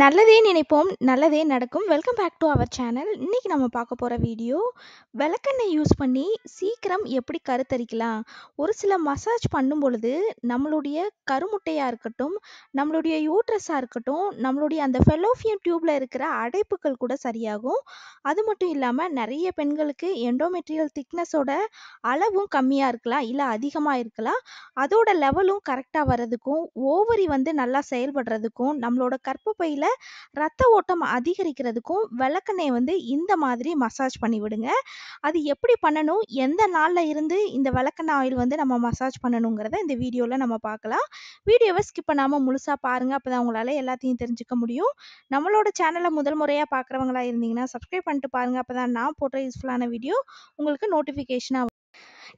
நல்லதே நினைப்போம், நல்லதே நடக்கும். Welcome back to our channel. இன்றைக்கி நம்ம பார்க்க போகிற வீடியோ, விளக்கெண்ணெய் யூஸ் பண்ணி சீக்கிரம் எப்படி கருத்தரிக்கலாம்? ஒரு சில மசாஜ் பண்ணும் பொழுது, நம்மளுடைய கருமுட்டையாக இருக்கட்டும், நம்மளுடைய யூட்ரஸாக இருக்கட்டும், நம்மளுடைய அந்த ஃபெலோஃபியம் டியூப்பில் இருக்கிற அடைப்புகள் கூட சரியாகும். அது மட்டும் இல்லாமல் நிறைய பெண்களுக்கு எண்டோமெட்ரியல் திக்னஸோட அளவும் கம்மியாக இருக்கலாம், இல்லை அதிகமாக இருக்கலாம். அதோட லெவலும் கரெக்டாக வரதுக்கும், ஓவரி வந்து நல்லா செயல்படுறதுக்கும், நம்மளோட கற்பப்பையில் ரத்த ஓட்டம் அதிகரிக்கிறதுக்கும் விளக்கெண்ணெய் வந்து இந்த மாதிரி மசாஜ் பண்ணி விடுங்க. அது எப்படி பண்ணணும்? எந்த நாள்ல இருந்து இந்த விளக்கெண்ணெய் ஆயில் வந்து நம்ம மசாஜ் பண்ணணுங்கிறத இந்த வீடியோவில் நம்ம பார்க்கலாம். வீடியோவை ஸ்கிப் பண்ணாம முழுசா பாருங்க. அப்பதான் உங்களால எல்லாத்தையும் தெரிஞ்சுக்க முடியும். நம்மளோட சேனல முதல் முறையாக பார்க்குறவங்களா இருந்தீங்கன்னா, சப்ஸ்கிரைப் பண்ணிட்டு பாருங்க. அப்பதான் நான் போடுற யூஸ்ஃபுல்லான வீடியோ உங்களுக்கு நோட்டிஃபிகேஷனாக வரும்.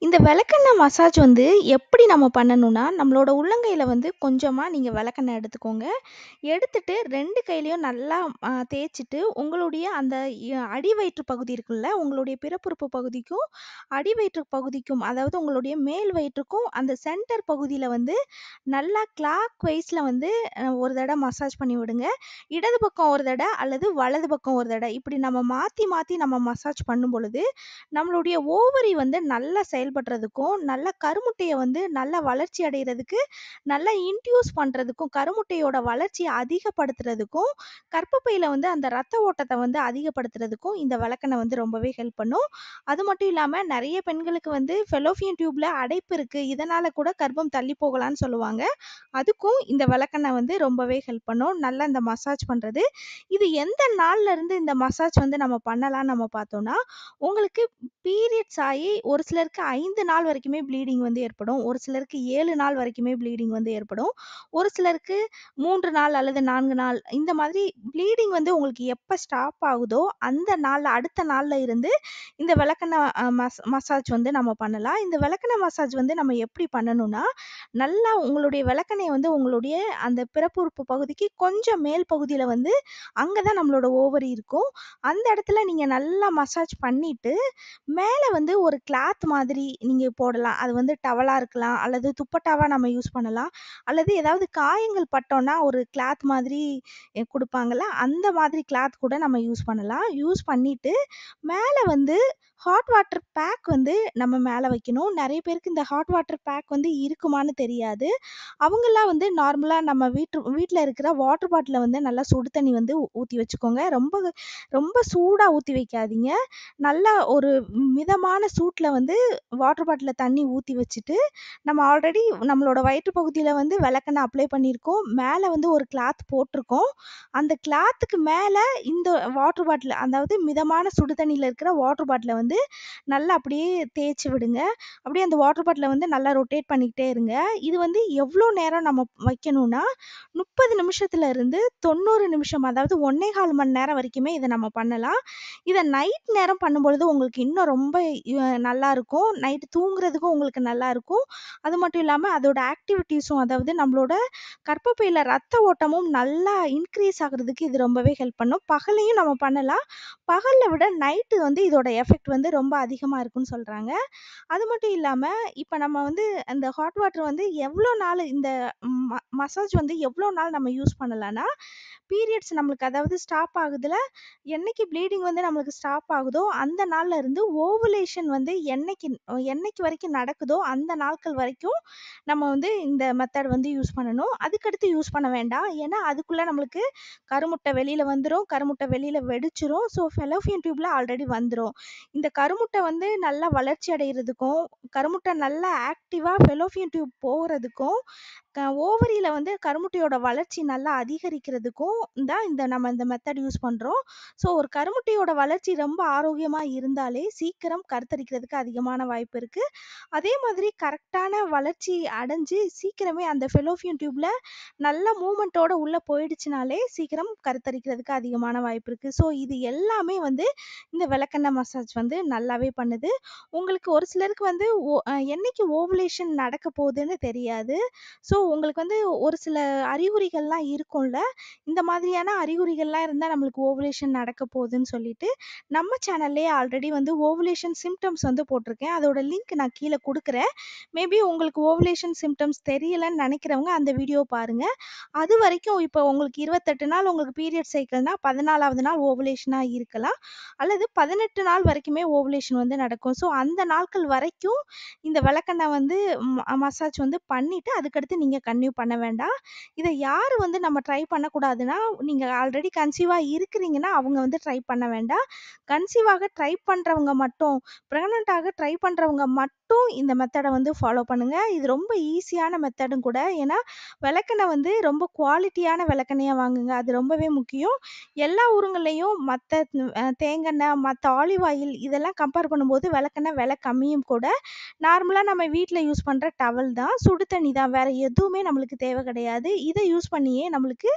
இந்த விளக்கெண்ணெய் மசாஜ் வந்து எப்படி நம்ம பண்ணணும்னா, நம்மளோட உள்ளங்கையில் வந்து கொஞ்சமா நீங்க விளக்கெண்ணெய் எடுத்துக்கோங்க. எடுத்துட்டு ரெண்டு கையிலையும் நல்லா தேய்ச்சிட்டு உங்களுடைய அந்த ய அடி வயிற்று பகுதி இருக்குல்ல, உங்களுடைய பிறப்புறுப்பு பகுதிக்கும், அடி வயிற்று பகுதிக்கும், அதாவது உங்களுடைய மேல் வயிற்றுக்கும், அந்த சென்டர் பகுதியில வந்து நல்லா கிளாக் வைஸ்ல வந்து ஒரு தடவ மசாஜ் பண்ணி விடுங்க. இடது பக்கம் ஒரு தடவை அல்லது வலது பக்கம் ஒரு தடவை இப்படி நம்ம மாற்றி மாத்தி நம்ம மசாஜ் பண்ணும் பொழுது, நம்மளுடைய ஓவரி வந்து நல்லா செயல்படுறதுக்கும், நல்ல கருமுட்டையை வந்து நல்லா வளர்ச்சி அடைகிறதுக்கு நல்லா இன்டியூஸ் பண்ணுறதுக்கும் கருமுட்டையோட வளர்ச்சியை அதிகப்படுத்துறதுக்கும், கற்பப்பையில் வந்து அந்த ரத்த ஓட்டத்தை வந்து அதிகப்படுத்துறதுக்கும் இந்த விளக்கெண்ணெய் வந்து ரொம்பவே ஹெல்ப் பண்ணும். அது மட்டும் இல்லாமல் நிறைய பெண்களுக்கு வந்து ஃபெலோஃபியன் டியூப்ல அடைப்பு இருக்கு. இதனால கூட கர்ப்பம் தள்ளி போகலான்னு சொல்லுவாங்க. அதுக்கும் இந்த விளக்கெண்ணெய் வந்து ரொம்பவே ஹெல்ப் பண்ணும். நல்லா இந்த மசாஜ் பண்ணுறது இது எந்த நாள்ல இருந்து இந்த மசாஜ் வந்து நம்ம பண்ணலாம்னு நம்ம பார்த்தோம்னா, உங்களுக்கு பீரியட்ஸ் ஆகி ஒரு சிலருக்கு ஐந்து நாள் வரைக்குமே ப்ளீடிங் வந்து ஏற்படும். ஒரு சிலருக்கு ஏழு நாள் வரைக்குமே ப்ளீடிங் வந்து ஏற்படும். ஒரு சிலருக்கு மூன்று நாள் அல்லது நான்கு நாள் இந்த மாதிரி ப்ளீடிங் வந்து உங்களுக்கு எப்போ ஸ்டாப் ஆகுதோ, அந்த நாளில் அடுத்த நாளில் இருந்து இந்த விளக்கெண்ணெய் மஸ் மசாஜ் வந்து நம்ம பண்ணலாம். இந்த விளக்கெண்ணெய் மசாஜ் வந்து நம்ம எப்படி பண்ணணும்னா, நல்லா உங்களுடைய விளக்கெண்ணெய வந்து உங்களுடைய அந்த பிறப்புறுப்பு பகுதிக்கு கொஞ்சம் மேல் பகுதியில் வந்து அங்கே தான் நம்மளோட ஓவரி இருக்கும். அந்த இடத்துல நீங்கள் நல்லா மசாஜ் பண்ணிட்டு, மேலே வந்து ஒரு கிளாத் மாதிரி நீங்க போடலாம். அது வந்து டவலா இருக்கலாம், அல்லது துப்பட்டாவாக நம்ம யூஸ் பண்ணலாம். அல்லது ஏதாவது காயங்கள் பட்டோம்னா, ஒரு கிளாத் மாதிரி கொடுப்பாங்கள்ல குடுப்பாங்கல்ல, அந்த மாதிரி கிளாத் கூட நம்ம யூஸ் பண்ணலாம். யூஸ் பண்ணிட்டு, மேல வந்து ஹாட் வாட்டர் பேக் வந்து நம்ம மேலே வைக்கணும். நிறைய பேருக்கு இந்த ஹாட் வாட்டர் பேக் வந்து இருக்குமான்னு தெரியாது. அவங்கெல்லாம் வந்து நார்மலாக நம்ம வீட்டு வீட்டில் இருக்கிற வாட்டர் பாட்டிலை வந்து நல்லா சுடு தண்ணி வந்து ஊற்றி வச்சுக்கோங்க. ரொம்ப ரொம்ப சூடாக ஊற்றி வைக்காதீங்க. நல்லா ஒரு மிதமான சூட்டில் வந்து வாட்டர் பாட்டிலில் தண்ணி ஊற்றி வச்சுட்டு, நம்ம ஆல்ரெடி நம்மளோட வயிற்று பகுதியில் வந்து விளக்கெண்ணெய் அப்ளை பண்ணியிருக்கோம். மேலே வந்து ஒரு கிளாத் போட்டிருக்கோம். அந்த கிளாத்துக்கு மேலே இந்த வாட்டர் பாட்டில் அதாவது மிதமான சுடு தண்ணியில் இருக்கிற வாட்டர் பாட்டிலை வந்து நல்லா அப்படியே தேய்ச்சி விடுங்க. அப்படியே அந்த வாட்டர் பாட்டில வந்து நல்லா ரொட்டேட் பண்ணிக்கிட்டே இருங்க. இது வந்து எவ்வளோ நேரம் நம்ம வைக்கணும்னா, 30 நிமிஷத்துல இருந்து 90 நிமிஷம் அதாவது 1 1/4 மணி நேரம் வரைக்குமே இதை நம்ம பண்ணலாம். இதை நைட் நேரம் பண்ணும்பொழுது உங்களுக்கு இன்னும் ரொம்ப நல்லா இருக்கும் நைட்டு தூங்குறதுக்கும் உங்களுக்கு நல்லாருக்கும். அது மட்டும் இல்லாமல் அதோட ஆக்டிவிட்டீஸும் அதாவது நம்மளோட கற்பப்பையில் ரத்த ஓட்டமும் நல்லா இன்க்ரீஸ் ஆகுறதுக்கு இது ரொம்பவே ஹெல்ப் பண்ணும். பகலையும் நம்ம பண்ணலாம். பகலில் விட நைட்டு வந்து இதோட எஃபெக்ட் வந்து வந்து ரொம்ப அதிகமாக இருக்குன்னு சொல்கிறாங்க அது மட்டும் இல்லாமல் இப்போ நம்ம வந்து அந்த ஹாட் வாட்டர் வந்து எவ்வளோ நாள் இந்த ம மசாஜ் வந்து எவ்வளோ நாள் நம்ம யூஸ் பண்ணலாம்னா, பீரியட்ஸ் நம்மளுக்கு அதாவது ஸ்டாப் ஆகுதுல, என்னைக்கு ப்ளீடிங் வந்து நம்மளுக்கு ஸ்டாப் ஆகுதோ, அந்த நாள்ல இருந்து ஓவுலேஷன் வந்து என்னைக்கு என்னைக்கு வரைக்கும் நடக்குதோ, அந்த நாட்கள் வரைக்கும் நம்ம வந்து இந்த மெத்தட் வந்து யூஸ் பண்ணணும். அதுக்கடுத்து யூஸ் பண்ண வேண்டாம். ஏன்னா, அதுக்குள்ளே நம்மளுக்கு கருமுட்டை வெளியில் வந்துடும் கருமுட்டை வெளியில் வெடிச்சிரும். ஸோ, ஃபெலோஃபியன் டியூப்ல ஆல்ரெடி வந்துடும் இந்த கருமுட்டை வந்து நல்லா வளர்ச்சி அடையறதுக்கும், கருமுட்டை நல்லா ஆக்டிவா ஃபெலோஃபியன் டியூப் போகிறதுக்கும் ஓவரியில் வந்து கருமுட்டையோட வளர்ச்சி நல்லா அதிகரிக்கிறதுக்கும் தான் இந்த நம்ம இந்த மெத்தட் யூஸ் பண்ணுறோம் ஸோ, ஒரு கருமுட்டையோட வளர்ச்சி ரொம்ப ஆரோக்கியமாக இருந்தாலே, சீக்கிரம் கருத்தரிக்கிறதுக்கு அதிகமான வாய்ப்பு இருக்குது அதே மாதிரி கரெக்டான வளர்ச்சி அடைஞ்சு, சீக்கிரமே அந்த ஃபெலோஃபியன் டியூப்பில் நல்ல மூமெண்ட்டோட உள்ளே போயிடுச்சுனாலே, சீக்கிரம் கருத்தரிக்கிறதுக்கு அதிகமான வாய்ப்பு இருக்குது ஸோ, இது எல்லாமே வந்து இந்த விளக்கெண்ணெய் மசாஜ் வந்து நல்லாவே பண்ணுது. உங்களுக்கு ஒரு சிலருக்கு வந்து ஓ என்னைக்கு ஓவலேஷன் நடக்க போகுதுன்னு தெரியாது. ஸோ, உங்களுக்கு வந்து ஒரு சில அறிகுறிகள்லாம் இருக்கும்ல. இந்த மாதிரியான அறிகுறிகள்லாம் இருந்தா நம்மளுக்கு ஓவலேஷன் நடக்க போகுதுன்னு சொல்லிட்டு, நம்ம சேனல்லயே ஆல்ரெடி வந்து ஓவலேஷன் சிம்ப்டம்ஸ் வந்து போட்டிருக்கேன். அதோட லிங்க் நான் கீழ குடுக்குறேன். மேபி உங்களுக்கு ஓவலேஷன் சிம்ப்டம்ஸ் தெரியலன்னு நினைக்கிறவங்க அந்த வீடியோ பாருங்க. அதுவரைக்கும் இப்போ உங்களுக்கு 28 நாள் உங்களுக்கு பீரியட் சைக்கிள்னா 14வது நாள் ஓவுலேஷனா இருக்கலாம். அல்லது 18 நாள் வரைக்குமே ஓவலேஷன் வந்து நடக்கும். ஸோ அந்த நாட்கள் வரைக்கும் இந்த விளக்கெண்ணெய் வந்து ம மசாஜ் வந்து பண்ணிட்டு, அதுக்கடுத்து நீங்க கன்டின்யூ பண்ண வேண்டாம். இதை யார் வந்து நம்ம ட்ரை பண்ணக்கூடாதுன்னா, நீங்க ஆல்ரெடி கன்சீவாக இருக்கிறீங்கன்னா, அவங்க வந்து ட்ரை பண்ண வேண்டாம். கன்சீவாக ட்ரை பண்றவங்க மட்டும் பிரெக்னன்ட் ட்ரை பண்றவங்க மட்டும் இந்த மெத்தடை வந்து ஃபாலோ பண்ணுங்க. இது ரொம்ப ஈஸியான மெத்தடும் கூட. ஏன்னா, விளக்கெண்ணெய் வந்து ரொம்ப குவாலிட்டியான விளக்கெண்ணெயா வாங்குங்க. அது ரொம்பவே முக்கியம். எல்லா ஊருங்கள்லேயும் மற்ற தேங்கெண்ணெய், மற்ற ஆலிவ் ஆயில் இதெல்லாம் கம்பேர் பண்ணும்போது விளக்கெண்ணெய் விலை கம்மியும் கூட. நார்மலாக நம்ம வீட்டில் யூஸ் பண்ணுற டவல் தான். சுடு தண்ணி தான். வேறு எதுவுமே எதுவுமே நம்மளுக்கு தேவை கிடையாது. இதை யூஸ் பண்ணியே நம்மளுக்கு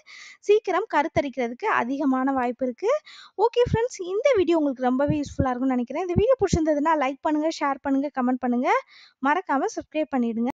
சீக்கிரம் கருத்தரிக்கிறதுக்கு அதிகமான வாய்ப்பு இருக்குது ஓகே ஃப்ரெண்ட்ஸ் இந்த வீடியோ உங்களுக்கு ரொம்பவே யூஸ்ஃபுல்லாக இருக்கும்னு நினைக்கிறேன். இந்த வீடியோ பிடிச்சிருந்ததுன்னா லைக் பண்ணுங்கள் ஷேர் பண்ணுங்கள் கமெண்ட் பண்ணுங்கள் மறக்காமல் சப்ஸ்கிரைப் பண்ணிவிடுங்க